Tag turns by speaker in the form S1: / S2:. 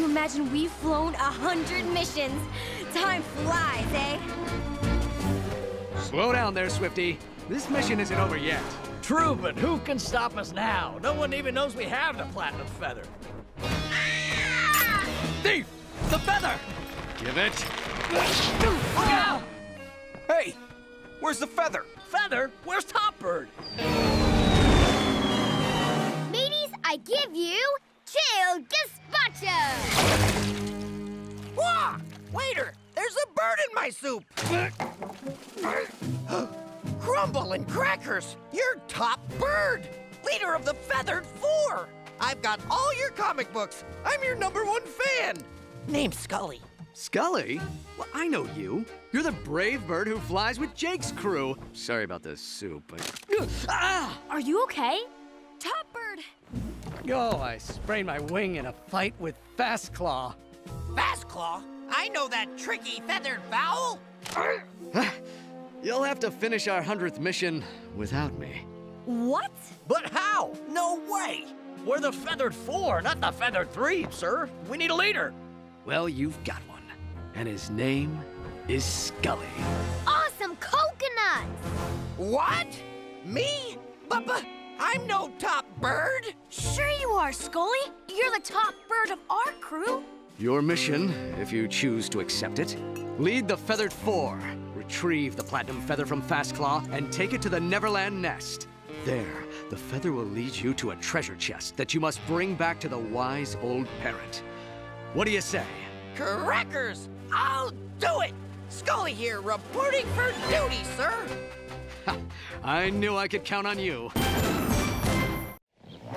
S1: you imagine we've flown a hundred missions? Time flies, eh?
S2: Slow down there, Swifty. This mission isn't over yet.
S3: True, but who can stop us now? No one even knows we have the Platinum Feather. Thief! The feather!
S2: Give it.
S4: Hey, where's the feather?
S3: Feather? Where's Topbird?
S1: Mateys, I give you Chill Gazpacho!
S5: Wah! Waiter, there's a bird in my soup. Crumble and crackers, you're top bird, leader of the Feathered Four. I've got all your comic books. I'm your number one fan. Name's Skully.
S2: Skully? Well, I know you. You're the brave bird who flies with Jake's crew. Sorry about the soup, but...
S3: Ah!
S1: Are you okay? Top Bird!
S3: Oh, I sprained my wing in a fight with Fast Claw.
S5: Fast Claw, I know that tricky feathered fowl.
S2: You'll have to finish our 100th mission without me.
S1: What?
S3: But how? No way! We're the Feathered Four, not the Feathered Three, sir. We need a leader.
S2: Well, you've got one. And his name is Skully.
S1: Awesome coconuts!
S5: What? Me? But, but I'm no top bird.
S1: Sure you are, Skully. You're the top bird of our crew.
S2: Your mission, if you choose to accept it, lead the Feathered Four, retrieve the Platinum Feather from Fastclaw, and take it to the Neverland Nest. There, the feather will lead you to a treasure chest that you must bring back to the wise old parrot. What do you say?
S5: Crackers! I'll do it! Skully here, reporting for duty, sir.
S2: I knew I could count on you.